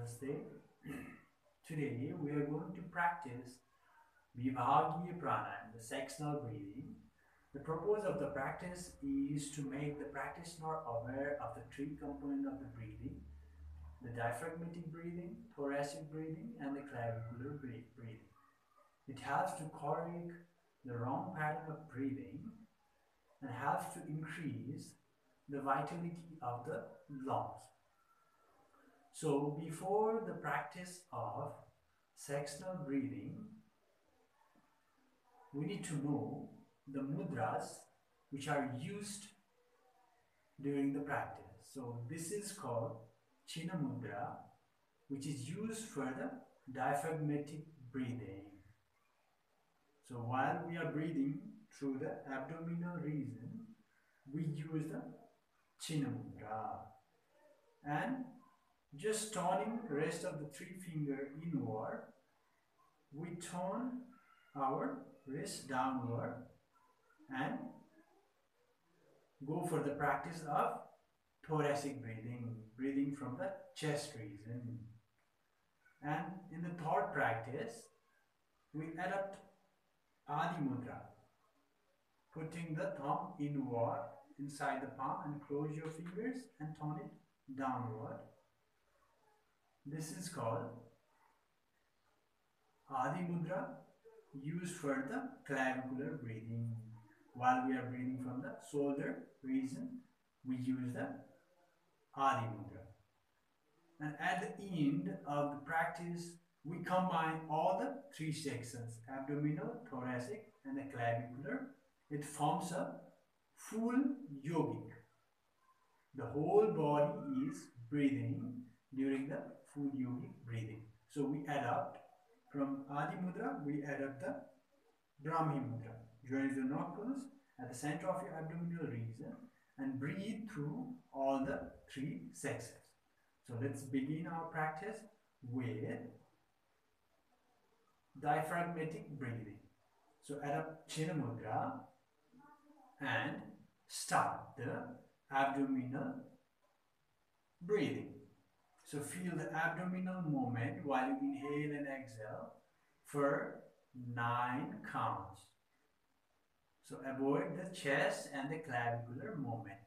Namaste. Today we are going to practice Vibhagiya Pranayama, the sectional breathing. The purpose of the practice is to make the practitioner aware of the three components of the breathing the diaphragmatic breathing, thoracic breathing, and the clavicular breathing. It helps to correct the wrong pattern of breathing and helps to increase the vitality of the lungs. So before the practice of sectional breathing, we need to know the mudras which are used during the practice. So this is called China Mudra, which is used for the diaphragmatic breathing. So while we are breathing through the abdominal region, we use the China Mudra. And just turning the rest of the three finger inward, we turn our wrist downward and go for the practice of thoracic breathing, breathing from the chest region. And in the third practice, we adopt Adi Mudra, putting the thumb inward inside the palm and close your fingers and turn it downward this is called Adi Mudra used for the clavicular breathing. While we are breathing from the shoulder region, we use the Adi Mudra. And at the end of the practice, we combine all the three sections, abdominal, thoracic, and the clavicular. It forms a full yogic. The whole body is breathing during the full yogic breathing. So we adapt from Adi Mudra, we adapt the Brahmi Mudra. Join the knuckles at the center of your abdominal region and breathe through all the three sections. So let's begin our practice with diaphragmatic breathing. So adapt China Mudra and start the abdominal breathing. So feel the abdominal movement while you inhale and exhale for nine counts. So avoid the chest and the clavicular movement.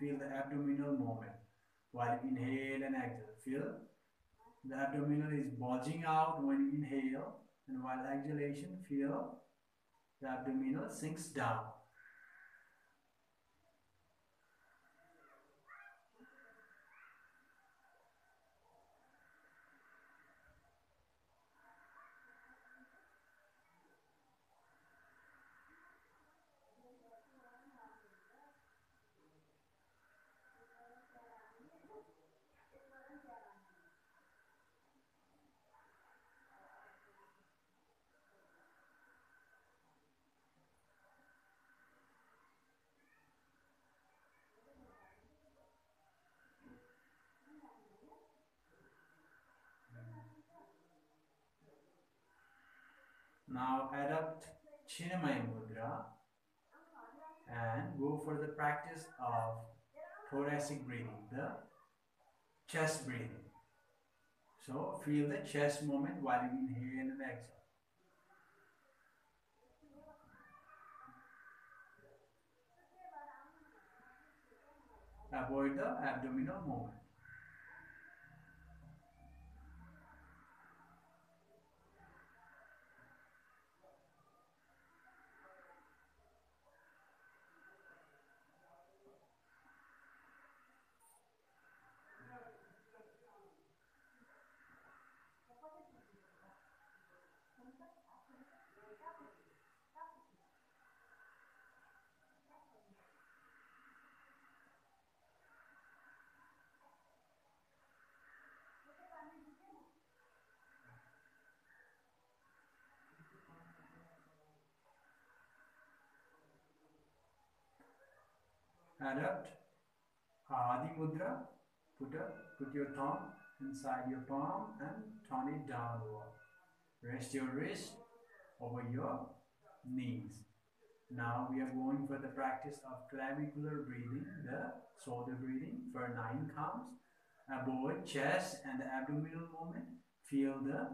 Feel the abdominal movement while you inhale and exhale. Feel the abdominal is bulging out when you inhale and while exhalation feel the abdominal sinks down. Now adopt Chinmaya Mudra and go for the practice of thoracic breathing, the chest breathing. So feel the chest movement while you inhale and exhale. Avoid the abdominal movement. Adapt Adi Mudra. Put, a, put your thumb inside your palm and turn it downward. Rest your wrist over your knees. Now we are going for the practice of clavicular breathing, the shoulder breathing for nine counts. Avoid chest and the abdominal movement. Feel the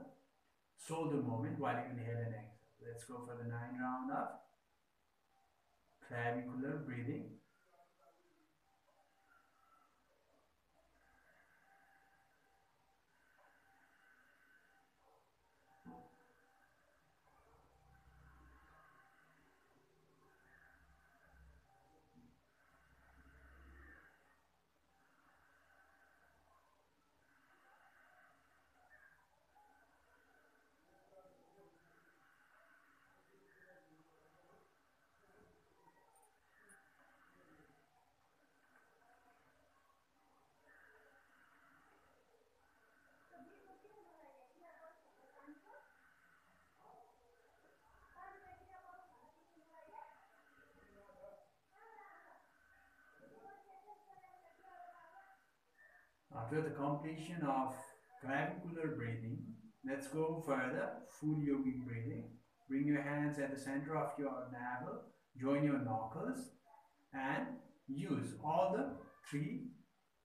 shoulder movement while you inhale and exhale. Let's go for the nine round of clavicular breathing. After the completion of clavicular breathing, let's go further, full yogic breathing. Bring your hands at the center of your navel, join your knuckles and use all the three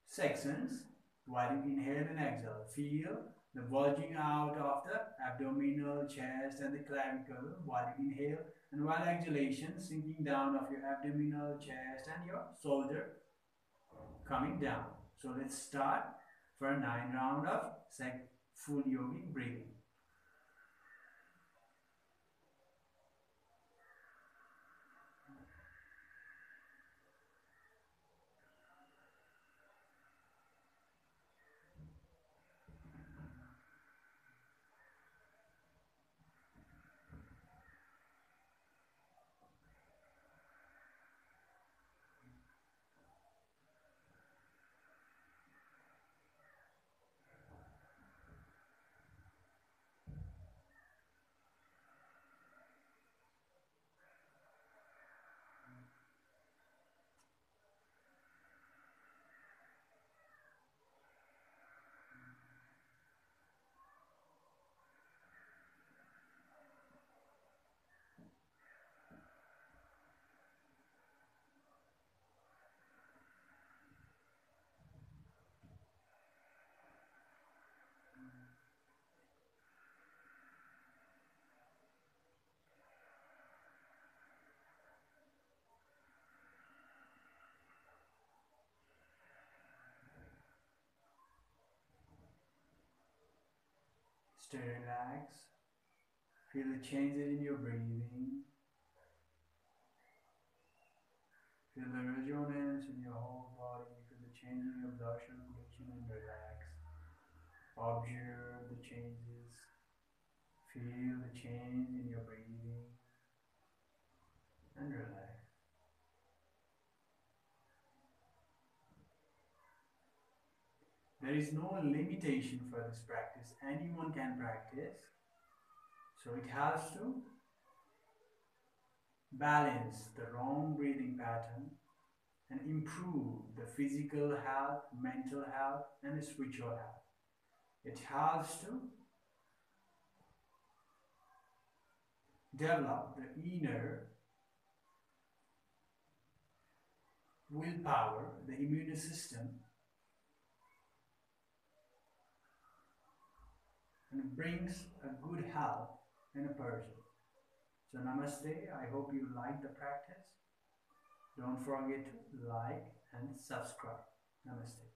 sections while you inhale and exhale. Feel the bulging out of the abdominal, chest and the clavicle while you inhale and while exhalation sinking down of your abdominal, chest and your shoulder coming down. So let's start for a nine round of full yogic breathing. Stay relaxed. Feel the changes in your breathing. Feel the resonance in your whole body. Feel the change in your blood circulation and relax. Observe the changes. Feel the change in your breathing and relax. There is no limitation for this practice. Anyone can practice. So it has to balance the wrong breathing pattern and improve the physical health, mental health, and spiritual health. It has to develop the inner willpower, the immune system, and brings a good health in a person. So namaste. I hope you like the practice. Don't forget to like and subscribe. Namaste.